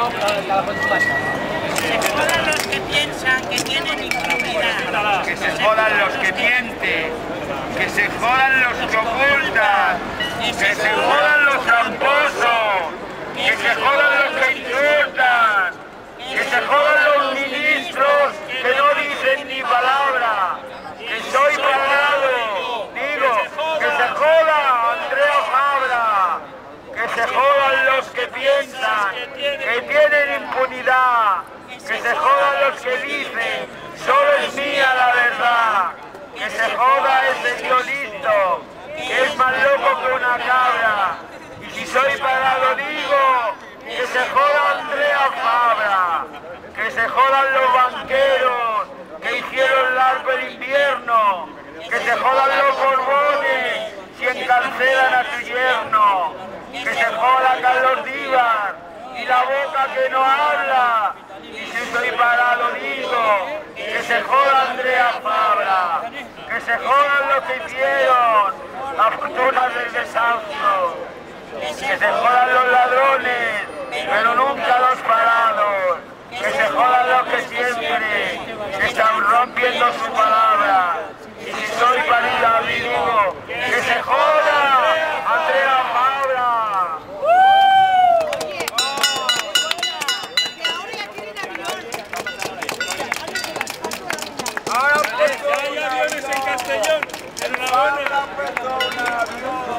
no. Que se jodan los que piensan que tienen impunidad. Que se jodan los que mienten. Que se jodan los que ocultan. Que se jodan que tienen impunidad, que se jodan los que dicen, solo es mía la verdad, que se joda ese tío que es más loco que una cabra, y si soy parado digo, que se joda Andrea Fabra, que se jodan los banqueros, que hicieron largo el invierno, que se jodan los borbones, si encarcelan a su yerno, que se joda Carlos Díaz, la boca que no habla, y si estoy parado digo, que se joda Andrea Fabra, que se jodan los que hicieron las fortunas del desahucio, que se jodan los ladrones, pero nunca los parados, que se jodan los que siempre están rompiendo su palabra, y si soy parida digo, que se joda Andrea Fabra. Ahora Hay aviones en Castellón, enhorabuena. han puesto un avión.